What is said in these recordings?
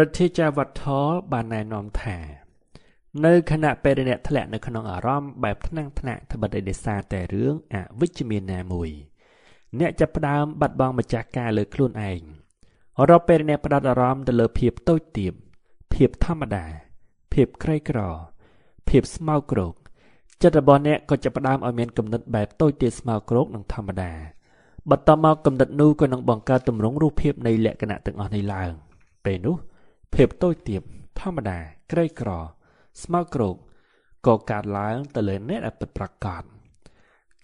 ប្រជាចាវត្ថុបានណែនាំថានៅខណៈពេលអ្នកធ្លាក់នៅក្នុងអារម្មណ៍បែបថ្នាំងថ្នាក់ត្បិតដោយសារតែរឿងអវិជ្ជមានណាមួយ អ្នកចាប់ផ្ដើមបាត់បង់ម្ចាស់ការលើខ្លួនឯងរាល់ពេលអ្នកផ្ដោតអារម្មណ៍ទៅលើភាពតូចទាបភាពធម្មតា ភាពក្រីក្រ ភាពស្មោកគ្រោកចិត្តរបស់អ្នកក៏ចាប់ផ្ដើមឲ្យមានគំនិតបែបតូចទាបស្មោកគ្រោកនិងធម្មតាបន្ទាប់មកគំនិតនោះក៏នឹងបង្កើតទម្រង់រូបភាពនៃលក្ខណៈទាំងអស់នេះឡើងពេលនោះ ភាពតូចទាបធម្មតាក្រីក្រស្មោកគ្រោកក៏កើតឡើងទៅលើអ្នកដែលពិតប្រាកដ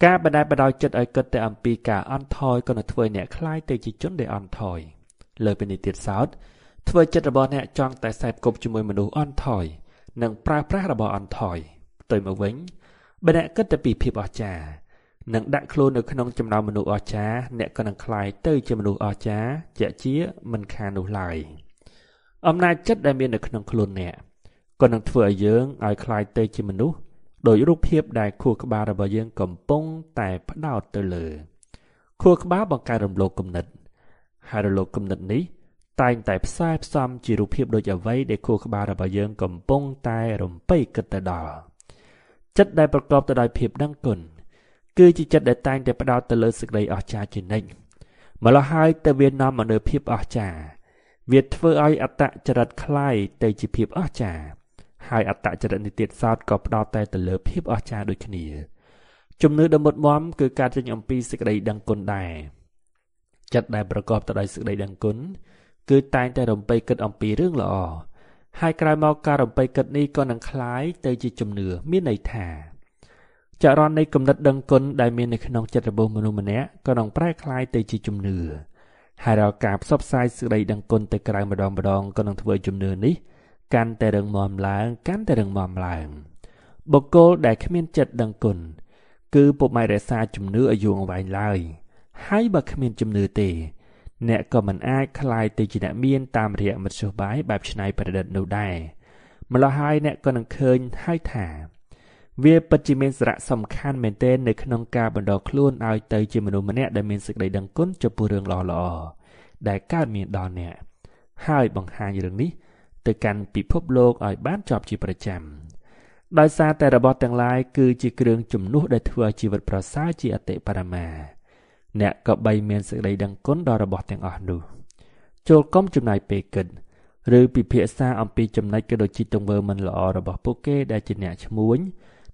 ការបដិបដោយចិត្តឲ្យគិតតែអំពីការអន់ថយក៏នឹងធ្វើអ្នកคล้ายទៅជាជនដែលអន់ថយលើពីនេះទៀតសោតធ្វើចិត្តរបស់អ្នកចង់តែខ្សែគប់ជាមួយមនុស្សអន់ថយនិងប្រើប្រាស់របស់អន់ថយផ្ទុយមកវិញបើអ្នកគិតតែពីភាពអស្ចារ្យនិងដាក់ខ្លួននៅក្នុងចំណោមមនុស្សអស្ចារ្យអ្នកក៏នឹងคล้ายទៅជាមនុស្សអស្ចារ្យជាជាមិនខាននោះឡើយ។ អំណាចចិត្តដែលមាននៅក្នុងខ្លួនអ្នកក៏នឹងធ្វើឲ្យយើងឲ្យคล้ายទៅជាមនុស្សដោយរូបភាពដែលខួរក្បាលរបស់យើងកំពុងតែផ្ដោតទៅលើខួរក្បាលបង្កើតរំលោភគំនិតហើយរំលោភគំនិតនេះតែងតែផ្សាយផ្សំជារូបភាពដូចអ្វីដែលខួរក្បាលរបស់យើងកំពុងតែរំពៃគិតទៅដល់ចិត្តដែលប្រកបទៅដោយភាពដឹងគុណគឺជាចិត្តដែលតែងតែផ្ដោតទៅលើសេចក្តីអស្ចារ្យជានិច្ចម្ល៉េះហើយទៅវានាំមកនូវភាពអស្ចារ្យ វាធ្វើឲ្យអត្តចរិតคล้ายទៅជាភាពអស្ចារ្យហើយអត្តចរិតនេះទៀតសោតក៏ផ្ដោតតែទៅលើភាពអស្ចារ្យដូចគ្នាជំនឿដ៏មុតមមគឺការចេញអំពីសេចក្តីដឹងគុណដែរចិត្តដែលប្រកបទៅដោយសេចក្តីដឹងគុណគឺតែងតែរំពៃគិតអំពីរឿងល្អហើយក្រោយមកការរំពៃគិតនេះក៏នឹងคล้ายទៅជាជំនឿមានន័យថាចរន្តនៃគំនិតដឹងគុណដែលមាននៅក្នុងចិត្តរបស់មនុស្សម្នាក់ក៏នឹងប្រែคล้ายទៅជាជំនឿ ហើយរាល់ការផ្សព្វផ្សាយសេចក្តីដឹងគុណទៅក្រៅម្ដងម្ដងក៏នឹងធ្វើជំនឿនេះកាន់តែរឹងមាំឡើងកាន់តែរឹងមាំឡើងបុគ្គលដែលគ្មានចិត្តដឹងគុណគឺពុំអាចរក្សាជំនឿឲ្យយូរអង្វែងឡើយហើយបើគ្មានជំនឿទេ អ្នកក៏មិនអាចคลายទៅជាអ្នកមានតាមរយៈមធ្យោបាយបែបច្នៃប្រឌិតនោះដែរម្ល៉េះហើយអ្នកក៏នឹងឃើញហើយថា វាពិតជាមានសារៈសំខាន់មែនទែននៅក្នុងការបណ្ដុះខ្លួនឲ្យទៅជាមនុស្សម្នាក់ដែលមានសេចក្តីដឹងគុណចំពោះរឿងល្អៗដែលកើតមានដល់អ្នកហើយបង្ហាញរឿងនេះទៅកាន់ពិភពលោកឲ្យបានចប់ជាប្រចាំដោយសារតែរបស់ទាំងឡាយគឺជាគ្រឿងជំនួសដែលធ្វើឲ្យជីវិតប្រសើរជាអតិបរមា អ្នកក៏បីមានសេចក្តីដឹងគុណដល់របស់ទាំងអស់នោះចូលកុំចំណាយពេលគិតឬពិភាក្សាអំពីចំណុចក៏ដូចជាទង្វើមិនល្អរបស់ពួកគេដែលជាអ្នកឈ្មួញ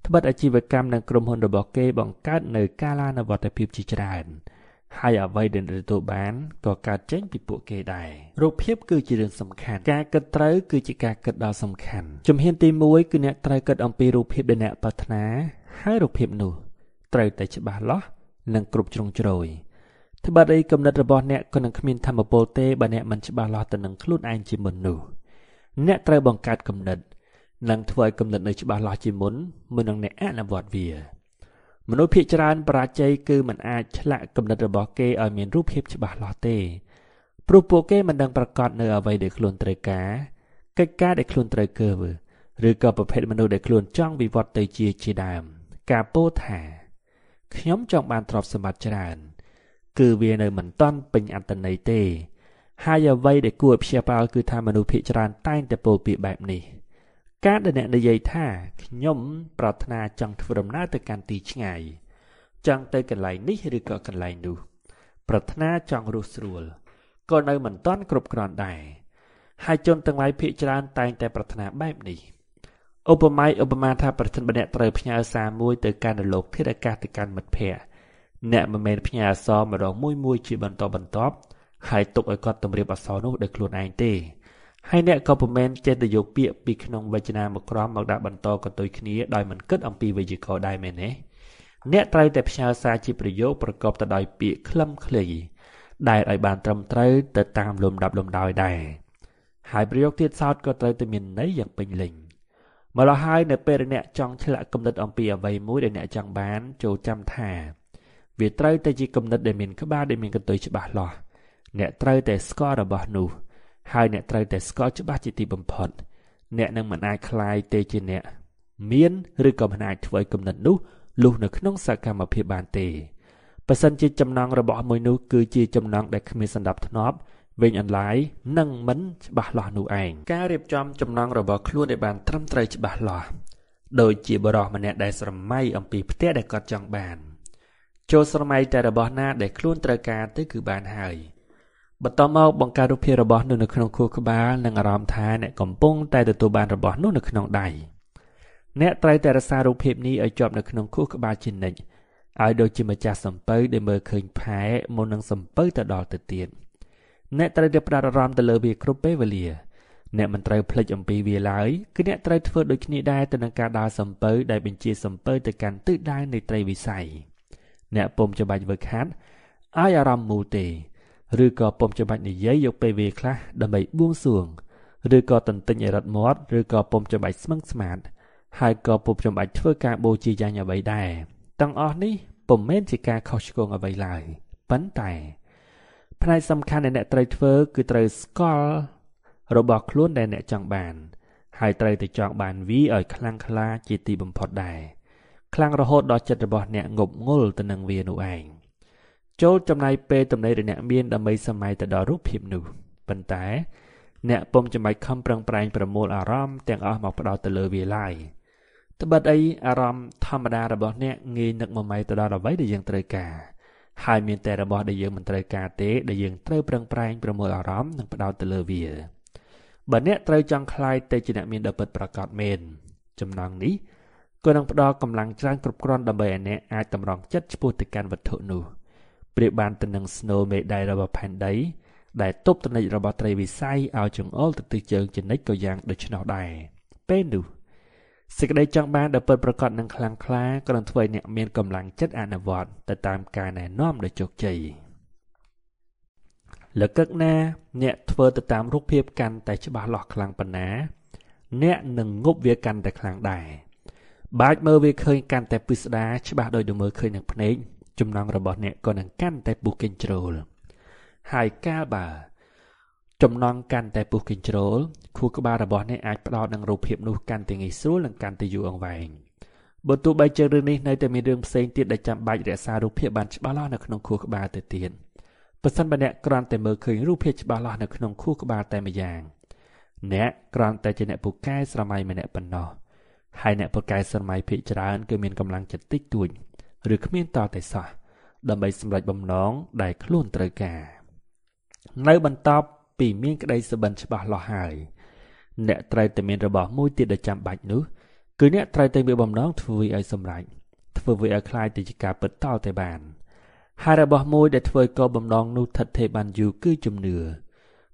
ត្បិតអាជីវកម្មនិងក្រុមហ៊ុនរបស់គេបង្កើតនៅកាលានុវត្តភាពជាច្រើនហើយអ្វីដែលទទួលបានក៏កើតចេញពីពួកគេដែររូបភាពគឺជារឿងសំខាន់ការគិតត្រូវគឺជាការគិតដ៏សំខាន់ជំហានទី1គឺអ្នកត្រូវគិតអំពីរូបភាពដែលអ្នកប្រាថ្នាហើយរូបភាពនោះត្រូវតែច្បាស់លាស់និងគ្រប់ជ្រុងជ្រោយត្បិតអីគំនិតរបស់អ្នកក៏នឹងគ្មានធម៌ពលទេបើអ្នកមិនច្បាស់លាស់ទៅនឹងខ្លួនឯងជាមុននោះអ្នកត្រូវបង្កើតគំនិត និងធ្វើឲ្យគំនិតនៅច្បាស់លាស់ជាមុនមុននឹងអ្នកអនុវត្តវាមនុស្សភាគច្រើនបរាជ័យគឺមិនអាចឆ្លាក់គំនិតរបស់គេឲ្យមានរូបភាពច្បាស់លាស់ទេព្រោះពួកគេមិនដឹងប្រកាសនៅអ្វីដែលខ្លួនត្រូវការកិច្ចការដែលខ្លួនត្រូវកើឬក៏ប្រភេទមនុស្សដែលខ្លួនចង់វិវត្តទៅជាជាដើមការពោលថាខ្ញុំចង់បានទ្រព្យសម្បត្តិច្រើន គឺវានៅមិនតាន់ពេញអត្តន័យទេ ហើយអ្វីដែលគួរឲ្យព្យាបាលគឺថាមនុស្សភាគច្រើនតែងតែពោលពាក្យបែបនេះ ការដែលអ្នកនិយាយថាខ្ញុំប្រាថ្នាចង់ធ្វើដំណើរទៅកាន់ទីឆ្ងាយចង់ទៅកន្លែងនេះឬក៏កន្លែងនោះ ប្រាថ្នាចង់រស់ស្រួលក៏នៅមិនទាន់គ្រប់គ្រាន់ដែរហើយជនទាំងឡាយភាកច្រើនតែងតែប្រាថ្នាបែបនេះឧបមាឧបមាថាប្រសិនបើអ្នកត្រូវផ្ញើសារមួយទៅកាន់លោកធាតុអាកាសទៅកាន់មិត្តភ័ក្តិអ្នកមិនមែនផ្ញើអក្សរម្ដងមួយមួយជាបន្តបន្ទាប់ហើយទុកឲ្យគាត់ទម្រាបអក្សរនោះដោយខ្លួនឯងទេ ហើយអ្នកក៏ពុំមែនចេះតែយកពាក្យពីក្នុងវចនានុក្រមមកដាក់បន្តកន្ទុយគ្នាដោយមិនគិតអំពីវេយ្យាករណ៍ដែរមែនទេអ្នកត្រូវតែផ្ញើសារជាប្រយោគប្រកបទៅដោយពាក្យខ្លឹមខ្លីដែលឲ្យបានត្រឹមត្រូវទៅតាមលំដាប់លំដោយដែរហើយប្រយោគទៀតសោតក៏ត្រូវតែមានន័យយ៉ាងពេញលេញម្ល៉េះហើយនៅពេលអ្នកចង់ឆ្លាក់គំនិតអំពីអ្វីមួយដែលអ្នកចង់បានចូលចាំថា វាត្រូវតែជាគំនិតដែលមានក្បាលដែលមានកន្ទុយច្បាស់លាស់អ្នកត្រូវតែស្គាល់របស់នោះ ហើយអ្នកត្រូវតែស្គាល់ច្បាស់ជាទីបំផុតអ្នកនឹងមិនអាចคลายទេជាអ្នកមានឬក៏មិនអាចធ្វើគំនិតនោះលុះនៅក្នុងសកម្មភាពបានទេបើសិនជាចំណងរបស់មួយនោះគឺជាចំណងដែលគ្មានសន្តិភាពធ្នាប់ វិញអន្លាយនឹងមិនច្បាស់លាស់នោះឯងការរៀបចំចំណងរបស់ខ្លួនឲ្យបានត្រឹមត្រូវច្បាស់លាស់ដូចជាបរិសម្នាក់ដែលស្រមៃអំពីផ្ទះដែលគាត់ចង់បាន ចូលស្រមៃតែរបស់ណាដែលខ្លួនត្រូវការទៅគឺបានហើយ បន្តមកបង្កើតរូបភាពរបស់នោះនៅក្នុងខួរក្បាលនិងអារម្មណ៍ថាអ្នកកំពុងតែទទួលបានរបស់នោះនៅក្នុងដៃអ្នកត្រូវតែរក្សារូបភាពនេះឲ្យជាប់នៅក្នុងខួរក្បាលជានិច្ចឲ្យដូចជាម្ចាស់សំពៅដែលមើលឃើញផែមុននឹងសំពៅទៅដល់ទៅទៀតអ្នកត្រូវតែផ្ដោតអារម្មណ៍ទៅលើវាគ្រប់ពេលវេលា អ្នកមិនត្រូវភ្លេចអំពីវាឡើយគឺអ្នកត្រូវធ្វើដូចគ្នាដែរទៅនឹងការដើរសំពៅដែលបញ្ជាសំពៅទៅកាន់ទិសដៅនៃត្រីវិស័យអ្នកពុំច្បាច់វើខាត់ឲ្យអារម្មណ៍មូលទេ ឬក៏ពុំច្បាច់និយាយយកពេលវេលាខ្លះដើម្បីបួងសួងឬក៏តន្ទិញអរិតមាត់ឬក៏ពុំច្បាច់ស្មឹងស្មាតហើយក៏ពុំច្បាច់ធ្វើការបូជាយ៉ាងអ្វីដែរទាំងអស់នេះពុំមែនជាការខុសឆ្គងអ្វីឡើយប៉ុន្តែផ្នែកសំខាន់ដែលអ្នកត្រូវធ្វើគឺត្រូវស្គាល់របស់ខ្លួនដែលអ្នកចង់បាន ហើយត្រូវតែចង់បានវាឲ្យខ្លាំងក្លាជាទីបំផុតដែរខ្លាំងរហូតដល់ចិត្តរបស់អ្នកងប់ងល់ទៅនឹងវានោះឯង ចូលចំណាយពេលទំនេរអ្នកមានដើម្បីសម័យទៅដល់រូបភាពនោះប៉ុន្តែអ្នកពុំចាំបាច់ខំប្រឹងប្រែងប្រមូលអារម្មណ៍ទាំងអស់មកផ្ដោតទៅលើវាឡើយត្បិតអីអារម្មណ៍ធម្មតារបស់អ្នកងាយនឹកមួយម៉ៃទៅដល់អ្វីដែលយើងត្រូវការហើយមានតែរបស់ដែលយើងមិនត្រូវការទេដែលយើងត្រូវប្រឹងប្រែងប្រមូលអារម្មណ៍និងផ្ដោតទៅលើវាបើអ្នកត្រូវចង់ខ្លាយទៅជាអ្នកមានដ៏ពិតប្រាកដមែនចំណងនេះក៏នឹងផ្ដល់កម្លាំងច្រើនគ្រប់គ្រាន់ដើម្បីឲ្យអ្នកអាចតម្រង់ចិត្តឆ្ពោះទៅកាន់វត្ថុនោះ។ ប្រៀបបានទៅនឹងស្នូលមេដៃរបស់ផែនដី ដែលទប់ទនិចរបស់ត្រីវិស័យឲ្យចង្អុលទៅទិសជើងចនិចក៏យ៉ាងដូច្នោះដែរពេលនោះសេចក្តីចង់បានដែលពិតប្រាកដនឹងខ្លាំងក្លាក៏នឹងធ្វើឲ្យអ្នកមានកម្លាំងចិត្តអនុវត្តទៅតាមការណែនាំដ៏ជោគជ័យលកឹកណាអ្នកធ្វើទៅតាមរូបភាពកាន់តែច្បាស់លាស់ខ្លាំងប៉ុណ្ណា អ្នកនឹងងប់វាកាន់តែខ្លាំងដែរបាច់មើលវាឃើញកាន់តែពិស្ដារច្បាស់ដោយទៅមើលឃើញនឹងភ្នែក ចំណងរបស់អ្នកក៏នឹងកាន់តែពុះកេញជ្រោលហើយកាលបើចំណងកាន់តែពុះកេញជ្រោលខួរក្បាលរបស់អ្នកអាចផ្ដោតនឹងរូបភាពនោះកាន់តែងាយស្រួលនិងកាន់តែយូរអង្វែងបើទោះបីជារឿងនេះនៅតែមានរឿងផ្សេងទៀតដែលចាំបាច់រក្សារូបភាពបានច្បាស់លាស់នៅក្នុងខួរក្បាលទៅទៀតបើសិនបើអ្នកគ្រាន់តែមើលឃើញរូបភាពច្បាស់លាស់នៅក្នុងខួរក្បាលតែម្យ៉ាងអ្នកគ្រាន់តែជាអ្នកពូកែស្រមៃម្នាក់ប៉ុណ្ណោះហើយអ្នកពូកែស្រមៃភាគច្រើនគឺមានកម្លាំងចិត្តតិចតួច ឬគ្មានតតែសោះដើម្បីសម្រេចបំណងដែលខ្លួនត្រូវការនៅបន្ទាប់ពីមានក្តីសុបិនច្បាស់លាស់ហើយអ្នកត្រូវតែមានរបស់មួយទៀតដែលចាំបាច់នោះគឺអ្នកត្រូវតែមានបំណងធ្វើវាឲ្យសម្រេចធ្វើវាឲ្យคล้ายទៅជាការពិតតតែបានហើយរបស់មួយដែលធ្វើឲ្យគោលបំណងនោះថិតថេរបានយូរគឺជំនឿ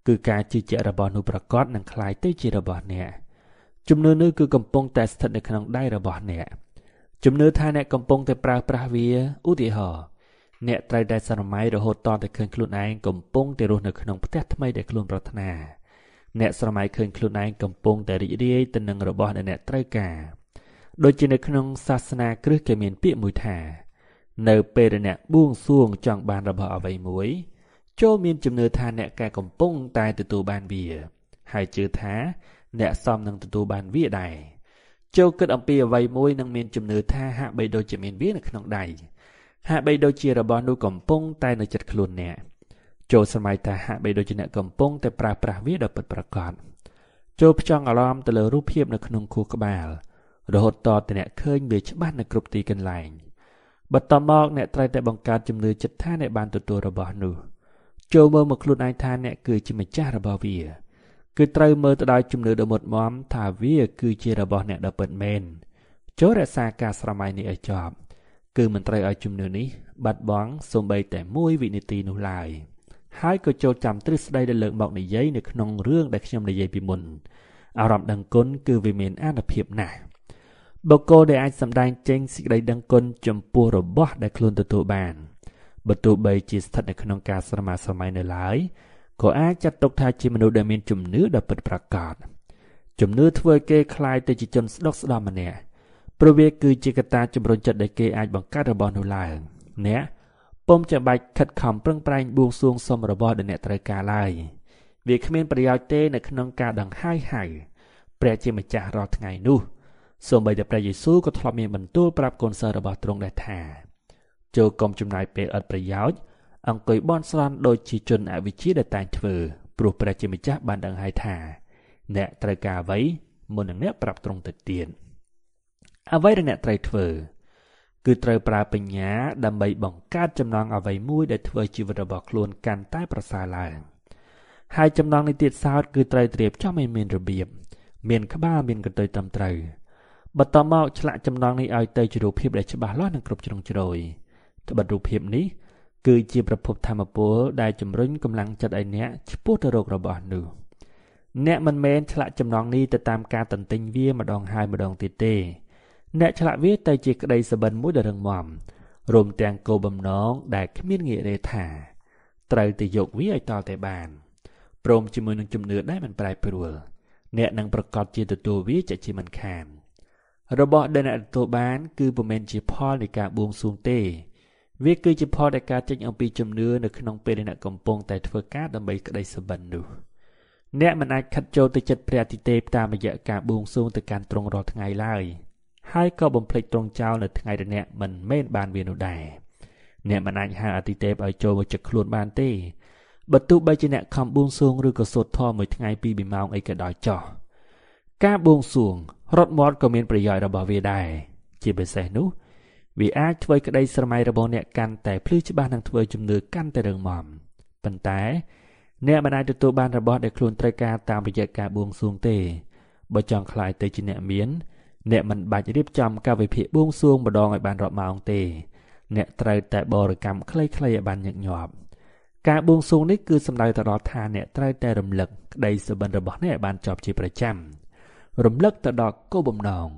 គឺការជឿជាក់របស់នោះប្រកបនឹងคล้ายទៅជារបស់អ្នកជំនឿនោះគឺកំពុងតែស្ថិតនៅក្នុងដៃរបស់អ្នក ជំនឿថាអ្នកកំពុងតែប្រើប្រាស់វាឧទាហរណ៍អ្នកត្រូវតែសរមៃរហូតតតែឃើញខ្លួនឯងកំពុងតែរស់នៅក្នុងផ្ទះថ្មីដែលខ្លួនប្រាថ្នាអ្នកស្រមៃឃើញខ្លួនឯងកំពុងតែរីករាយទៅនឹងរបស់ដែលអ្នកត្រូវការដូចជានៅក្នុងសាសនាគ្រិស្តគេមានពាក្យមួយថា នៅពេលដែលអ្នកបួងសួងចង់បានរបស់អ្វីមួយចូលមានជំនឿថាអ្នកកែកំពុងតែទទួលបានវា ហើយជឿថា អ្នកសមនឹងទទួលបានវាដែរ ចូលគិតអំពីអ្វីមួយនឹងមានជំនឿថាហាក់បីដូចជាមានវានៅក្នុងដៃហាក់បីដូចជារបស់នោះកំពុងតែនៅចិត្តខ្លួនអ្នកចូលសម័យថាហាក់បីដូចជាអ្នកកំពុងតែប្រើប្រាស់វាដ៏ពិតប្រាកដចូលផ្ចង់អារម្មណ៍ទៅលើរូបភាពនៅក្នុងខួរក្បាលរហូតតតែអ្នកឃើញវាច្បាស់នៅគ្រប់ទីកន្លែងបន្តមកអ្នកត្រូវតែបង្កើតជំនឿចិត្តថាអ្នកបានទទួលរបស់នោះ ចូលមើលមកខ្លួនឯងថាអ្នកគឺជាម្ចាស់របស់វា គឺត្រូវមើលទៅដោយជំនឿដ៏មុតមមថាវាគឺជារបស់អ្នកដ៏ពិតមែនចូលរក្សាការស្រមៃនេះឲ្យចប់គឺមិនត្រូវឲ្យជំនឿនេះបាត់បង់សូម្បីតែមួយវិនាទីនោះឡើយហើយក៏ចូលចាំទ្រឹស្ដីដែលលើកមកនិយាយនៅក្នុងរឿងដែលខ្ញុំនិយាយពីមុនអារម្មណ៍ដឹងគុណគឺវាមានអានុភាពណាស់បុគ្គលដែលអាចសម្ដែងចេញសេចក្តីដឹងគុណចំពោះរបស់ដែលខ្លួនទទួលបានបើទោះបីជាស្ថិតនៅក្នុងការស្រមាស្រមៃនៅឡើយ ក៏អាចចាត់ទុកថាជាមនុស្សដែលមានជំនឿដ៏ពិតប្រាកដជំនឿធ្វើឲ្យគេคล้ายទៅជាជនស្ដុកស្ដំម្នាក់ព្រោះវាគឺជាកត្តាជំរុញចិត្តដែលគេអាចបង្កើតរបស់នោះឡើងអ្នកពុំចាំបាច់ខិតខំប្រឹងប្រែងបួងសួងសុំរបស់ដែលអ្នកត្រូវការឡើយវាគ្មានប្រយោជន៍ទេនៅក្នុងការដង្ហែហៅព្រះជាម្ចាស់រាល់ថ្ងៃនោះសូម្បីតែព្រះយេស៊ូវក៏ធ្លាប់មានបន្ទូលប្រាប់កូនសិស្សរបស់ទ្រង់ដែរថាចូលកុំចំណាយពេលឥតប្រយោជន៍ អង្គុយបន់ស្រន់ដូចជាជនអវិជ្ជាដែលតែងធ្វើព្រោះព្រះជាម្ចាស់បានដឹងហើយថា អ្នកត្រូវការអ្វីមុននឹងអ្នកប្រាប់ត្រង់ទៅទៀតអ្វីដែលអ្នកត្រូវធ្វើ គឺត្រូវប្រើបញ្ញា ដើម្បីបង្កើតចំណងអ្វីមួយដែលធ្វើជីវិតរបស់ខ្លួនកាន់តែប្រសើរឡើងហើយចំណងនេះទៀតសោតគឺត្រូវត្រៀមចំឲ្យមានរបៀបមានក្បាលមានកន្ទុយត្រឹមត្រូវបន្ទាប់មកឆ្លាក់ចំណងនេះឲ្យទៅជារូបភាពដែលច្បាស់លាស់និងគ្រប់ជ្រុងជ្រោយត្បិតរូបភាពនេះ គឺជាប្រភពធម្មពលដែលជំរុញកម្លាំងចិត្តឲ្យអ្នកឆ្ពោះទៅរករបស់នោះអ្នកមិនមែនឆ្លាក់ចំណងនេះទៅតាមការតន្ទិញវាម្ដងហើយម្ដងទៀតទេ អ្នកឆ្លាក់វាទៅជាក្តីសុបិនមួយដ៏រឹងមាំរួមទាំងគោលបំណងដែលគ្មានងាករេថាត្រូវទៅយកវាឲ្យតតែបានព្រមជាមួយនឹងជំនឿដែលមិនប្រែប្រួលអ្នកនឹងប្រកាសជាទទួលវាជាជាមិនខានរបស់ដែលអ្នកទទួលបាន គឺពុំមែនជាផលនៃការបួងសួងទេ វាគឺជាផលនៃការចេញអំពីជំនឿនៅក្នុងពេលដែលអ្នកកំពុងតែធ្វើការដើម្បីក្តីសុបិននោះអ្នកមិនអាចខិតចូលទៅចិត្តព្រះអាទិទេពតាមរយៈការបួងសួងទៅកាន់ទ្រង់រាល់ថ្ងៃឡើយហើយក៏បំភ្លេចទ្រង់ចោលនៅថ្ងៃដែលអ្នកមិនមែនបានវានោះដែរអ្នកមិនអាចហៅអាទិទេពឲ្យចូលមកជិតខ្លួនបានទេបើទោះបីជាអ្នកខំបួងសួងឬក៏សូត្រធម៌មួយថ្ងៃពីរម៉ោងអីក៏ដោយចោះការបួងសួងរត់មាត់ក៏មានប្រយោជន៍របស់វាដែរជាពិសេសនោះ វាអាចធ្វើក្តីស្រមៃរបស់អ្នកកាន់តែភ្លឺច្បាស់និងធ្វើជំនឿកាន់តែរឹងមាំប៉ុន្តែអ្នកមិនអាចទទួលបានរបស់ដែលខ្លួនត្រូវការតាមរយៈការបួងសួងទេបើចង់ខ្លាយទៅជាអ្នកមានអ្នកមិនបាច់រៀបចំកាលវិភាគបួងសួងម្ដងឲ្យបានរាប់ម៉ោងទេ អ្នកត្រូវតែបរិកម្មខ្លីៗឲ្យបានញឹកញាប់ការបួងសួងនេះគឺសំដៅទៅដល់ថាអ្នកត្រូវតែរំលឹកក្តីសុបិនរបស់អ្នកឲ្យបានចប់ជាប្រចាំរំលឹកទៅដល់គោលបំណង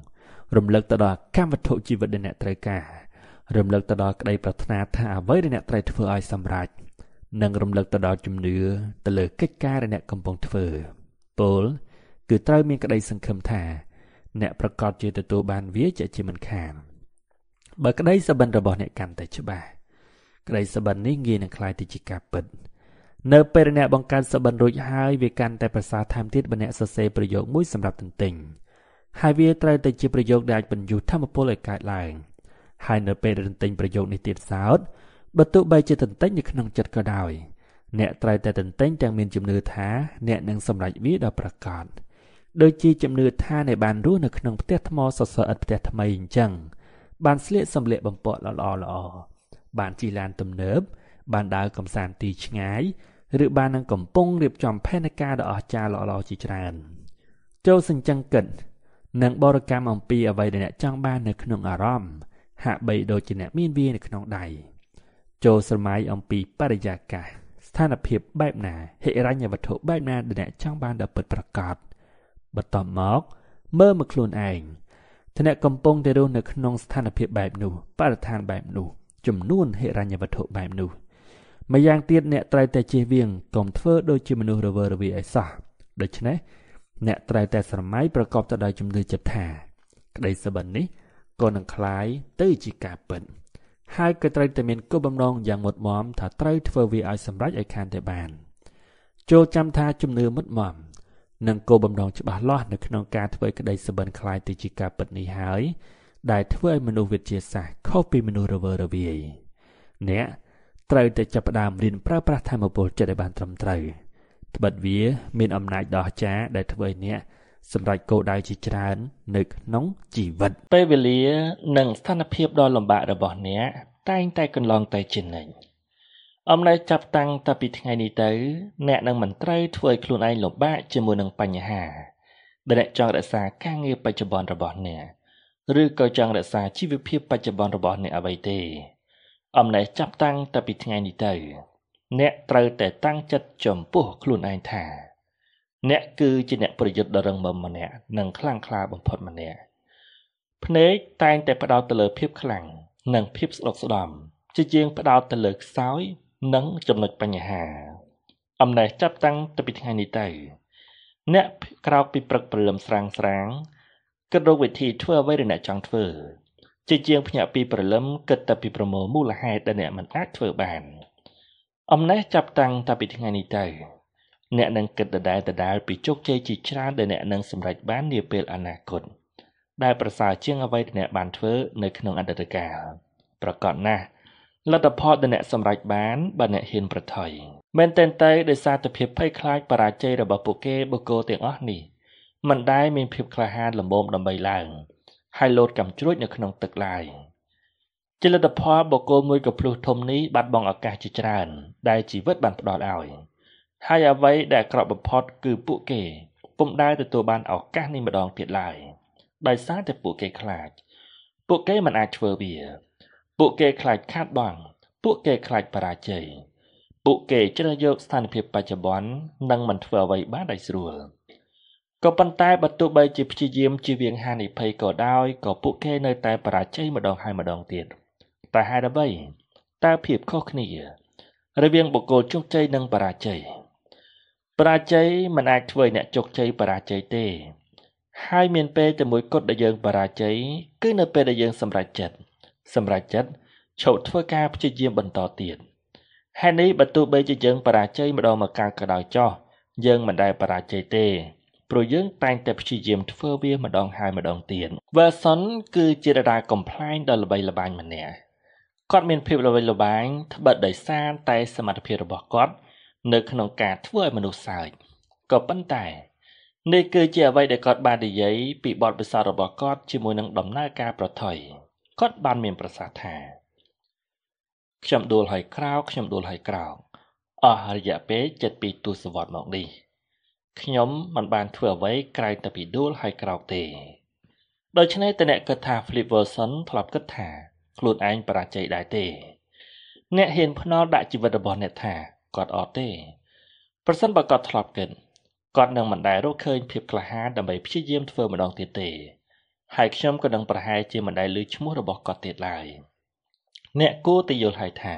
រំលឹកទៅដល់កម្មវត្ថុជីវិតដែលអ្នកត្រូវការរំលឹកទៅដល់ក្តីប្រាថ្នាថាអ្វីដែលអ្នកត្រូវធ្វើឲ្យសម្រេចនិងរំលឹកទៅដល់ជំនឿទៅលើកិច្ចការដែលអ្នកកំពុងធ្វើពលគឺត្រូវមានក្តីសង្ឃឹមថាអ្នកប្រកាសជាទទួលបានវាជាជាមិនខានបើក្តីសបិនរបស់អ្នកកាន់តែច្បាស់ក្តីសបិននេះងាយនឹងคล้ายទៅជាការពិតនៅពេលអ្នកបង្កើតសបិនរួចហើយវាកាន់តែប្រសើរថែមទៀតបើអ្នកសរសេរប្រយោគមួយសម្រាប់ទន្ទិញ ហើយវាត្រូវតែជាប្រយោគដែលអាចបញ្យុធម្មពលឲ្យកើតឡើងហើយនៅពេលទន្ទិញប្រយោគនេះទៀតសោតបើទោះបីជាទន្ទិញនៅក្នុងចិត្តក៏ដោយអ្នកត្រូវតែទន្ទិញទាំងមានជំនឿថាអ្នកនឹងសម្រេចវាដល់ប្រកបដូចជាជំនឿថាអ្នកបានរស់នៅក្នុងផ្ទះថ្មសសរឥតផ្ទះថ្មីអញ្ចឹងបានស្លៀកសម្លៀកបំពាក់ល្អល្អបានជិះឡានទំនើបបានដើរកំសាន្តទីឆ្ងាយឬបាននឹងកំពុងរៀបចំផែនការដ៏អស្ចារ្យល្អៗជាច្រើនចូលសញ្ចឹងគិត និងបរិកម្មអំពីអ្វីដែលអ្នកចង់បាននៅក្នុងអារម្មណ៍ហាក់បីដូចជាអ្នកមានវានៅក្នុងដៃចូលស្រមៃអំពីបរិយាកាសស្ថានភាពបែបណាហិរញ្ញវត្ថុបែបណាដែលអ្នកចង់បានដល់ពិតប្រាកដបន្ទាប់មកមើលមកខ្លួនឯងធ្នាក់កំពុងតែរស់នៅក្នុងស្ថានភាពបែបនោះបរិស្ថានបែបនោះចំនួនហិរញ្ញវត្ថុបែបនោះម្យ៉ាងទៀតអ្នកត្រូវតែជៀសវាងកុំធ្វើដូចជាមនុស្សរវើរវាយឲ្យសោះដូច្នេះ អ្នកត្រូវតែស្រមៃប្រកបទៅដោយជំនឿចិត្តថាក្តីសុបិននេះក៏នឹងคล้ายទៅជាការពិតហើយក៏ត្រូវតែមានគោលបំណងយ៉ាងមុតមមថាត្រូវធ្វើវាឲ្យសម្រេចឲ្យខានតែបានចូលចាំថាជំនឿមុតមមនិងគោលបំណងច្បាស់លាស់នៅក្នុងការធ្វើក្តីសុបិនคล้ายទៅជាការពិតនេះហើយដែលធ្វើឲ្យមនុស្សវិទ្យាសាស្ត្រខុសពីមនុស្សរវើរវាយអ្នកត្រូវតែចាប់ផ្ដើមរៀនប្រើប្រាស់ធម៌ពលចិត្តឲ្យបានត្រឹមត្រូវ ត្បិតវា មានអំណាចដ៏អស្ចារ្យដែលធ្វើឲ្យអ្នកសម្រេចគោលដៅជាច្រើន នៅក្នុងជីវិតពេលវេលា និងស្ថានភាពដ៏លំបាករបស់អ្នកតែងតែកន្លងទៅជានិច្ចអំណែចាប់តាំងតែពីថ្ងៃនេះទៅអ្នកនឹងមិនត្រូវធ្វើឲ្យខ្លួនឯងលំបាកជាមួយនឹងបញ្ហាដែលអ្នកចង់រក្សាការងារបច្ចុប្បន្នរបស់អ្នកឬក៏ចង់រក្សាជីវភាពបច្ចុប្បន្នរបស់អ្នកអ្វីទេ អំណែចាប់តាំងតែពីថ្ងៃនេះទៅ អ្នកត្រូវតែតាំងចិត្តចំពោះខ្លួនឯងថា អ្នកគឺជាអ្នកប្រយុទ្ធដ៏រឹងមាំម្នាក់និងខ្លាំងក្លាបំផុតម្នាក់ភ្នែកតែងតែផ្ដោតទៅលើភាពខ្លាំងនិងភាពស្ដុកស្ដំជាជាងផ្ដោតទៅលើខ្សោយនិងចំណុចបញ្ហា អំណេះចាប់តាំងទៅពីថ្ងៃនេះទៅអ្នកក្រោកពីព្រឹកព្រលឹមស្រាងស្រាងគិតរកវិធីធ្វើអ្វីដែលអ្នកចង់ធ្វើជាជាងភ្ញាក់ពីព្រលឹមគិតតែពីប្រមូលមូលហេតុដែលអ្នកមិនអាចធ្វើបាន អំណេះចាប់តាំងតែពីថ្ងៃនេះទៅអ្នកនឹងគិតដដែលដដែលពីជោគជ័យជាច្រើនដែលអ្នកនឹងសម្រេចបាននាពេលអនាគតដែលប្រសើរជាងអ្វីដែលអ្នកបានធ្វើនៅក្នុងអតីតកាលប្រកបណាស់លទ្ធផលដែលអ្នកសម្រេចបានបើអ្នកហ៊ានប្រថុយមែនទែនទៅដោយសារតែភាពភ័យខ្លាចបរាជ័យរបស់ពួកគេបុគ្គលទាំងអស់នេះមិនដែលមានភាពក្លាហានល្មមដើម្បីឡើងហើយលោតកំជ្រួចនៅក្នុងទឹកឡើយ ជាលទ្ធផលបុគ្គលមួយកំភ្លុះធំនេះបាត់បង់ឱកាសជាច្រើន ដែលជីវិតបានផ្ដល់ឲ្យហើយអ្វីដែលអាក្រក់បំផុតគឺពួកគេពុំដែលទទួលបានឱកាសនេះម្ដងទៀតឡើយដោយសារតែពួកគេខ្លាច ពួកគេមិនអាចធ្វើវា ពួកគេខ្លាចខាតបង់ពួកគេខ្លាចបរាជ័យពួកគេជ្រើសយកស្ថានភាពបច្ចុប្បន្ននិងមិនធ្វើអ្វីបានដោយស្រួលក៏ប៉ុន្តែបើទោះបីជាព្យាយាមជៀសវាងហានិភ័យក៏ដោយក៏ពួកគេនៅតែបរាជ័យម្ដងហើយម្ដងទៀត តែហេតុអ្វីតើភាពខុសគ្នា រវាងបុគ្គលជោគជ័យនិងបរាជ័យបរាជ័យមិនអាចធ្វើឲ្យអ្នកជោគជ័យបរាជ័យទេ ហើយមានពេលតែមួយគត់ដែលយើងបរាជ័យគឺនៅពេលដែលយើងសម្រេចចិត្តសម្រេចចិត្តឈប់ធ្វើការព្យាយាមបន្តទៀតហេតុនេះបើទោះបីជាយើងបរាជ័យម្ដងមកកាលក៏ដោយចោះយើងមិនដែលបរាជ័យទេព្រោះយើងតែងតែព្យាយាមធ្វើវាម្ដងហើយម្ដងទៀត Verson គឺជាតារាកំ pl ែងដ៏ល្បីល្បាញម្នាក់ គាត់មានភាពល្បីល្បាញត្បិតដោយសារតែសមត្ថភាពរបស់គាត់ នៅក្នុងការធ្វើឲ្យមនុស្សសើចក៏ប៉ុន្តែនេះគឺជាអ្វីដែលគាត់បាននិយាយពីបទពិសោធន៍របស់គាត់ជាមួយនឹងដំណើរការប្រថុយគាត់បានមានប្រសាសន៍ថាខ្ញុំដួលហើយក្រោកខ្ញុំដួលហើយក្រោកអស់រយៈពេល72ទសវត្សរ៍មកនេះខ្ញុំមិនបានធ្វើអ្វីក្រៅតែពីដួលហើយក្រោកទេដូច្នេះតអ្នកគិតថា Flip Wilson ធ្លាប់គិតថា ខ្លួនឯងបរាជ័យដែរទេ អ្នកហ៊ានភ្នាល់ដាក់ជីវិតរបស់អ្នកថាគាត់អត់ទេប្រសិនបើគាត់ធ្លាប់គិតគាត់នឹងមិនដែលរកឃើញភាពក្លាហានដើម្បីព្យាយាមធ្វើម្ដងទៀតទេហើយខ្ញុំក៏នឹងប្រហែលជាមិនដែលឮឈ្មោះរបស់គាត់ទៀតឡើយអ្នកគួរតែយល់ហើយថា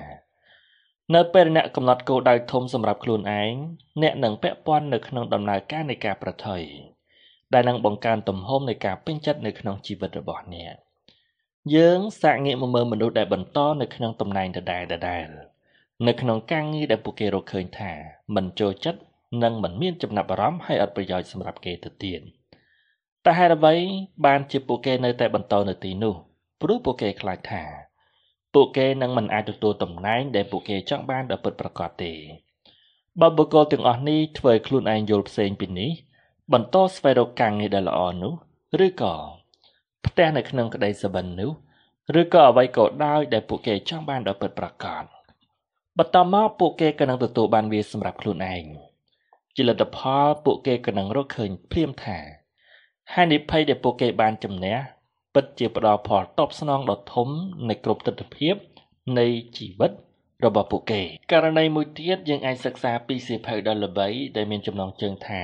នៅពេលអ្នកកំណត់គោលដៅធំសម្រាប់ខ្លួនឯងអ្នកនឹងពាក់ព័ន្ធនៅក្នុងដំណើរការនៃការប្រថុយដែលនឹងបង្កើនទំហំនៃការពេញចិត្តនៅក្នុងជីវិតរបស់អ្នក យើងសាកងាកមកមើលមនុស្សដែលបន្តនៅក្នុងតំណែងដដែលដដែលនៅក្នុងការងារដែលពួកគេរកឃើញថាមិនចូលចិត្តនិងមិនមានចំណាប់អារម្មណ៍ហើយអត់ប្រយោជន៍សម្រាប់គេទៅទៀតតែហេតុអ្វីបានជាពួកគេនៅតែបន្តនៅទីនោះព្រោះពួកគេខ្លាចថាពួកគេនឹងមិនអាចទទួលតំណែងដែលពួកគេចង់បានដល់ពិតប្រាកដទេបើបុគ្គលទាំងអស់នេះធ្វើឲ្យខ្លួនឯងយល់ផ្សេងពីនេះបន្តស្វែងរកការងារដែលល្អនោះឬក៏ ផ្ទះនៅក្នុងក្តីសុបិននោះឬក៏អ្វីក៏ដោយដែលពួកគេចង់បានដល់ពិតប្រាកដបន្តមកពួកគេក៏នឹងទទួលបានវាសម្រាប់ខ្លួនឯងជាលទ្ធផលពួកគេក៏នឹងរកឃើញព្រាមថាហានិភ័យដែលពួកគេបានជំនះពិតជាផ្ដល់ផលតបស្នងដ៏ធំនៃគ្រប់ទស្សនវិជ្ជានៃជីវិតរបស់ពួកគេករណីមួយទៀតយើងអាចសិក្សាពីសៀវភៅដ៏ល្បីដែលមានចំណងជើងថា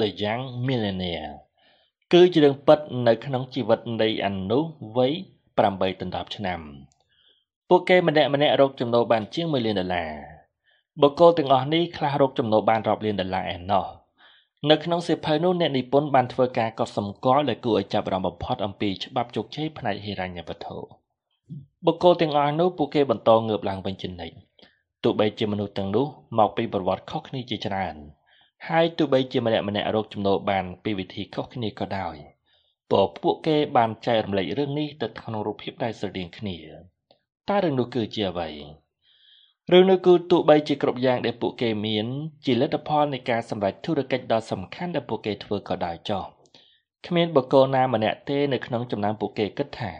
The Young Millionaire គឺជារឿងពិតនៅក្នុងជីវិតនៃអនុវ័យ8ដណ្ដប់ឆ្នាំ ពួកគេម្នាក់ម្នាក់រកចំណូលបានជាង1លានដុល្លារបុគ្គលទាំងអស់នេះខ្លះរកចំណូលបានរាប់លានដុល្លារឯណោះនៅក្នុងសៀវភៅនោះអ្នកនិពន្ធបានធ្វើការកត់សម្គាល់ដែលគួរឲ្យចាប់អារម្មណ៍បំផុតអំពីច្បាប់ជោគជ័យផ្នែកហិរញ្ញវត្ថុបុគ្គលទាំងអស់នោះពួកគេបន្តងើបឡើងវិញជានិច្ចទោះបីជាមនុស្សទាំងនោះមកពីប្រវត្តិខុសគ្នាជាច្រើន ហើយទោះបីជាម្នាក់ម្នាក់រកចំណូលបានពីវិធីខុសគ្នាក៏ដោយព្រោះពួកគេបានចែករំលែករឿងនេះទៅក្នុងរូបភាពដែលស្រដៀងគ្នាតើរឿងនោះគឺជាអ្វីរឿងនោះគឺទោះបីជាគ្រប់យ៉ាងដែលពួកគេមានជាលទ្ធផលនៃការសម្រេចធុរកិច្ចដ៏សំខាន់ដែលពួកគេធ្វើក៏ដោយចោះគ្មានបុគ្គលណាម្នាក់ទេនៅក្នុងចំណោមពួកគេគិតថា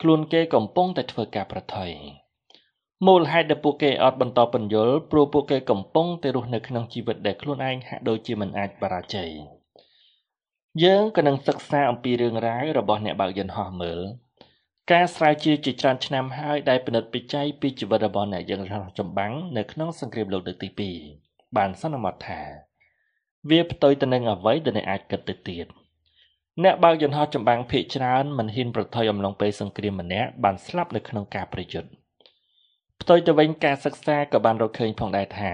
ខ្លួនគេកំពុងតែធ្វើការប្រថុយ មូលហេតុដែលពួកគេអត់បន្តពន្យល់ព្រោះពួកគេកំពុងតែរស់នៅក្នុងជីវិតដែលខ្លួនឯងហាក់ដូចជាមិនអាចបរាជ័យយើងក៏នឹងសិក្សាអំពីរឿងរ៉ាវរបស់អ្នកបើកយន្តហោះមើលការស្រាវជ្រាវជាច្រើនឆ្នាំហើយដែលពិនិត្យបច្ច័យពីជីវិតរបស់អ្នកយើងរងចម្បាំងនៅក្នុងសង្គ្រាមលោកលើកទី2បានសន្មតថា វាផ្ទុយទៅនឹងអ្វីដែលអ្នកអាចគិតទៅទៀតអ្នកបើកយន្តហោះចម្បាំងភ ieck ច្រើនមិនហ៊ានប្រថុយអំឡុងពេលសង្គ្រាមម្នាក់បានស្លាប់នៅក្នុងការប្រយុទ្ធ ផ្ទុយទៅវិញការសិក្សាក៏បានរកឃើញផងដែរថា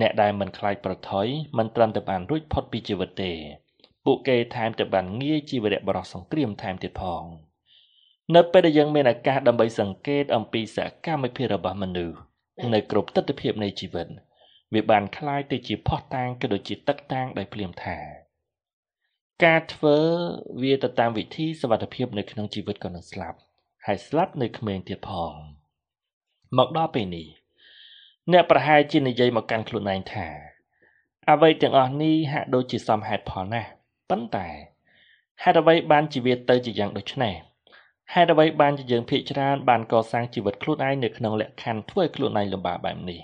អ្នកដែលមិនខ្លាចប្រថុយមិនត្រឹមតែបានរួចផុតពីជីវិតទេពួកគេថែមទាំងបានងាយជីវរៈបរោះសង្គ្រាមថែមទៀតផង។នៅពេលដែលយើងមានឱកាសដើម្បីសង្កេតអំពីសកម្មភាពរបស់មនុស្សនៅគ្រប់ទិដ្ឋភាពនៃជីវិតវាបានคล้ายទៅជាផុសតាងក៏ដូចជាទឹកតាងដោយភ្លាមថា ការធ្វើវាទៅតាមវិធីសវត្ថភាពនៅក្នុងជីវិតក៏នឹងស្លាប់ហើយស្លាប់នៅក្មេងទៀតផង មកដល់ពេលនេះអ្នកប្រហែលជានិយាយមកកាន់ខ្លួនឯងថា អ្វីទាំងអស់នេះហាក់ដូចជាសមហេតុផលណាស់ប៉ុន្តែហេតុអ្វីបានជាវាទៅជាយ៉ាងដូចនេះហេតុអ្វីបានជាយើងភាកច្រើនបានកសាងជីវិតខ្លួនឯងនៅក្នុងលក្ខខណ្ឌធ្វើឲ្យខ្លួនឯងលំបាកបែបនេះ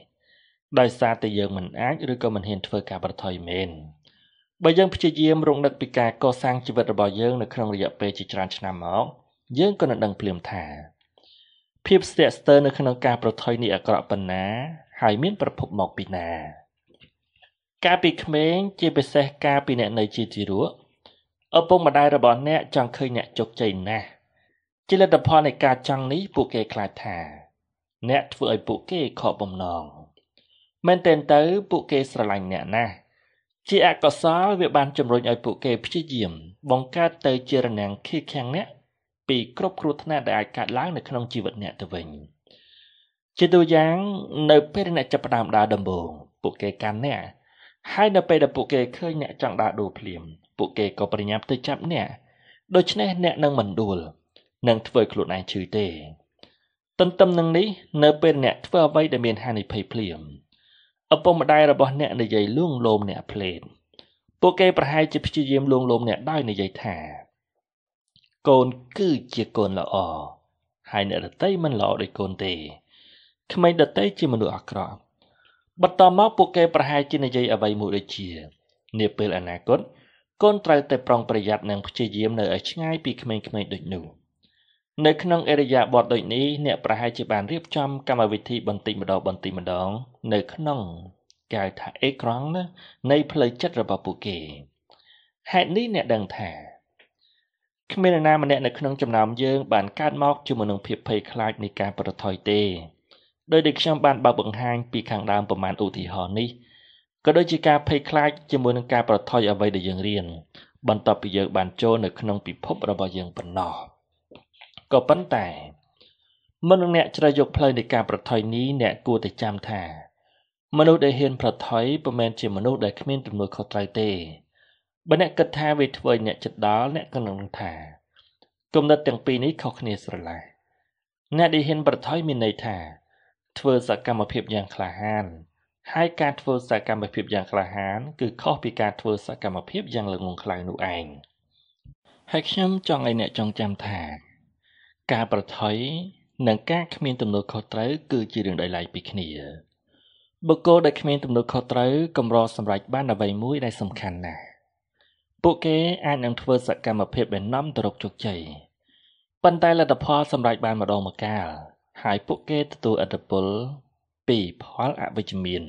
ដោយសារតែយើងមិនអាចឬក៏មិនហ៊ានធ្វើការប្រថុយមែនបើយើងព្យាយាមរងនឹកពីការកសាងជីវិតរបស់យើងនៅក្នុងរយៈពេលជាច្រើនឆ្នាំមកយើងក៏នឹងដឹងភ្លាមថា ភាពស្ទាក់ស្ទើរនៅក្នុងការប្រថុយនេះអាក្រក់ប៉ុណ្ណា ហើយមានប្រភពមកពីណា កាលពីក្មេងជាពិសេសកាលពីអ្នកនៅជាទីរក់ឪពុកម្ដាយរបស់អ្នកចង់ឃើញអ្នកជោគជ័យណាស់ជាលទ្ធផលនៃការចង់នេះពួកគេខ្លាចថា អ្នកធ្វើឲ្យពួកគេខកបំណងមែនទែនទៅពួកគេស្រឡាញ់អ្នកណាស់ជាអកុសលវាបានជំរុញឲ្យពួកគេព្យាយាម បង្កើតទៅជារនាំងខៀខាំងអ្នក ពីគ្រប់គ្រោះថ្នាក់ដែលអាចកើតឡើងនៅក្នុងជីវិតអ្នកទៅវិញជាទូយ៉ាងនៅពេលអ្នកចាប់ផ្ដើមដើរដំបូងពួកគេកាន់អ្នកហើយនៅពេលដែលពួកគេឃើញអ្នកចង់ដើរដួលភ្លាមពួកគេក៏ប្រញាប់ទៅចាប់អ្នកដូច្នេះអ្នកនឹងមិនដួលនឹងធ្វើខ្លួនឯងឈឺទេ ទន្ទឹមនឹងនេះនៅពេលអ្នកធ្វើអ្វីដែលមានហានិភ័យភ្លាមឪពុកម្ដាយរបស់អ្នកនិយាយលួងលោមអ្នកភ្លេតពួកគេប្រហែលជាព្យាយាមលួងលោមអ្នកដោយនិយាយថា កូនគឺជាកូនល្អហើយអ្នកដតីមិនល្អដូចកូនទេក្មេងដតីជាមនុស្សអាក្រក់បន្តមកពួកគេប្រហែលជានិយាយអ្វីមួយដូចជានាពេលអនាគតកូនត្រូវតែប្រុងប្រយ័ត្ននិងព្យាយាមនៅឲ្យឆ្ងាយពីក្មេងៗដូចនោះនៅក្នុងអរិយាប័ត្រដូចនេះអ្នកប្រហែលជាបានរៀបចំកម្មវិធីបន្តិចម្ដងបន្តិចម្ដង នៅក្នុងគេហៅថាអេក្រង់នៃផ្លូវចិត្តរបស់ពួកគេហេតុនេះអ្នកដឹងថា គ្មាននរណាម្នាក់នៅក្នុងចំណោមយើងបានកើតមកជាមួយនឹងភាពភ័យខ្លាចនៃការប្រថុយទេដោយដែលខ្ញុំបានបើកបង្ហាញពីខាងដើមប្រមាណឧទាហរណ៍នេះក៏ដូចជាការភ័យខ្លាចជាមួយនឹងការប្រថុយអ្វីដែលយើងរៀនបន្ទាប់ពីយើងបានចូលនៅក្នុងពិភពរបស់យើងប៉ុណ្ណោះក៏ប៉ុន្តែមុននឹងអ្នកជ្រើសយកផ្លូវនៃការប្រថុយនេះអ្នកគួរតែចាំថា មនុស្សដែលហ៊ានប្រថុយមិនមែនជាមនុស្សដែលគ្មានទំនួលខុសត្រូវទេ បើអ្នកគិតថាវាធ្វើឲ្យអ្នកចិត្តដល់អ្នកក៏នឹងថាគំនិតទាំងពីរនេះខុសគ្នាស្រឡះអ្នកដែលហ៊ានប្រថុយមានន័យថា ធ្វើសកម្មភាពយ៉ាងក្លាហាន ហើយការធ្វើសកម្មភាពយ៉ាងក្លាហាន គឺខុសពីការធ្វើសកម្មភាពយ៉ាងល្ងង់ខ្លៅនោះឯងហើយខ្ញុំចង់ឲ្យអ្នកចងចាំថា ការប្រថុយនិងការគ្មានទំនួលខុសត្រូវគឺជារឿងដែលឡែកពីគ្នាបុគ្គលដែលគ្មានទំនួលខុសត្រូវកម្រសម្រេចបានអ្វីមួយដែលសំខាន់ណាស់ ពួកគេអាចនឹងធ្វើសកម្មភាពដែលនាំទៅរកជោគជ័យប៉ុន្តែលទ្ធផលសម្រេចបានម្ដងម្កាលហើយពួកគេទទួលឥទ្ធិពលពីផលអវិជ្ជមាន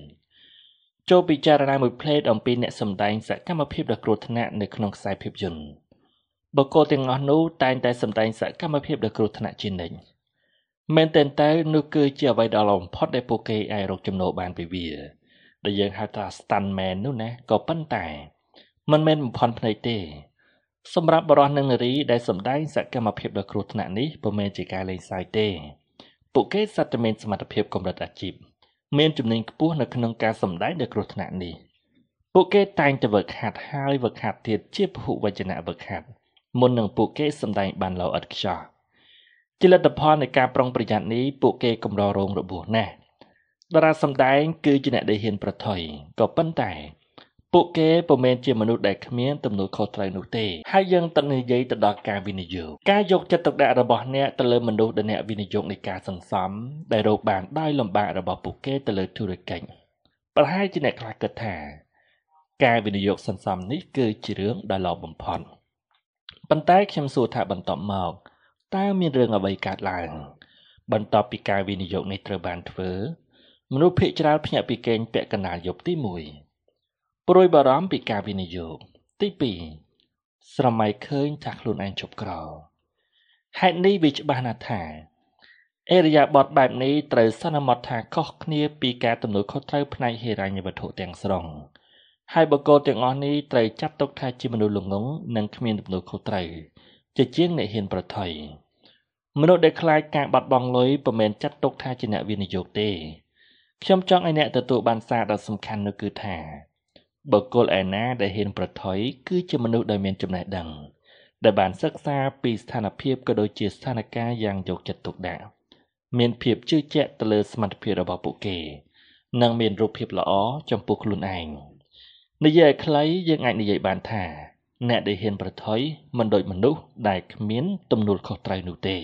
ចូលពិចារណាមួយផ្លេតអំពីអ្នកសម្ដែងសកម្មភាពដ៏គ្រោះថ្នាក់នៅក្នុងខ្សែភាពយន្តបុគ្គលទាំងអស់នោះតែងតែសម្ដែងសកម្មភាពដ៏គ្រោះថ្នាក់ជានិច្ចមែនទែនទៅនោះគឺជាអ្វីដ៏ល្អបំផុតដែលពួកគេអាចរកចំណូលបានពីវាដែលយើងហៅថា stuntman នោះណាក៏ប៉ុន្តែ មិនមែនបំផន់ភ្នែកទេ សម្រាប់បរិះនិងនារីដែលសម្ដែងសកម្មភាពដ៏គ្រោះថ្នាក់នេះពុំមែនជាការលេងសើចទេ ពួកគេសត្វតែមានសមត្ថភាពកម្រិតអាជីពមានជំនាញខ្ពស់នៅក្នុងការសម្ដែងដ៏គ្រោះថ្នាក់នេះពួកគេតែងតែវឹកហាត់ហើយវឹកហាត់ទៀតជាពហុវចនៈវឹកហាត់មុននឹងពួកគេសម្ដែងបានល្អឥតខ្ចោះជាលទ្ធផលនៃការប្រុងប្រយ័ត្ននេះពួកគេកម្ររងរបួសណាស់តារាសម្ដែងគឺជាអ្នកដែលហ៊ានប្រថុយក៏ប៉ុន្តែ ពួកគេពុំមែនជាមនុស្សដែលគ្មានទំនួលខុសត្រូវនោះទេហើយយើងទៅនិយាយទៅដល់ការវិនិយោគការយកចិត្តទុកដាក់របស់អ្នកទៅលើមនុស្សដែលអ្នកវិនិយោគនៃការសន្សំដែលរកបានដោយលំបាករបស់ពួកគេទៅលើធុរកិច្ចប្រហែលជាអ្នកខ្លះគិតថាការវិនិយោគសន្សំនេះគឺជារឿងដែលល្អបំផុតប៉ុន្តែខ្ញុំសួរថាបន្ទាប់មកតើមានរឿងអ្វីកើតឡើងបន្ទាប់ពីការវិនិយោគនេះត្រូវបានធ្វើមនុស្សភាគច្រើនភ្ញាក់ពីគេងពាក់កណ្ដាលយប់ទី1 ព្រួយបារម្ភពីការវិនិយោគទី2ស្រមៃឃើញថាខ្លួនឯងជប់ក្រហេតុនេះវាច្បាស់ណាស់ថាអេរិយាបថបែបនេះត្រូវសន្មត់ថាខុសគ្នាពីការទំនួលខុសត្រូវផ្នែកហិរញ្ញវត្ថុទាំងស្រុងហើយបុគ្គលទាំងអស់នេះត្រូវចាត់ទុកថាជាមនុស្សល្ងងនិងគ្មានទំនួលខុសត្រូវជាជាងអ្នកហ៊ានប្រថុយមនុស្សដែលខ្លាចការបាត់បង់លុយពុំមែនចាត់ទុកថាជាអ្នកវិនិយោគទេខ្ញុំចង់ឲ្យអ្នកទទួលបានសារដ៏សំខាន់នោះគឺថា បុគ្គលឯណាដែលហ៊ានប្រថុយគឺជាមនុស្សដែលមានចំណេះដឹងដែលបានសិក្សាពីស្ថានភាពក៏ដូចជាស្ថានភាពយ៉ាងយកចិត្តទុកដាក់មានភាពជឿជាក់ទៅលើសមត្ថភាពរបស់ពួកគេ និងមានរូបភាពល្អចំពោះខ្លួនឯងនិយាយឲ្យខ្លីយើងអាចនិយាយបានថា អ្នកដែលហ៊ានប្រថុយមិនដូចមនុស្សដែលគ្មានទំនួលខុសត្រូវនោះទេ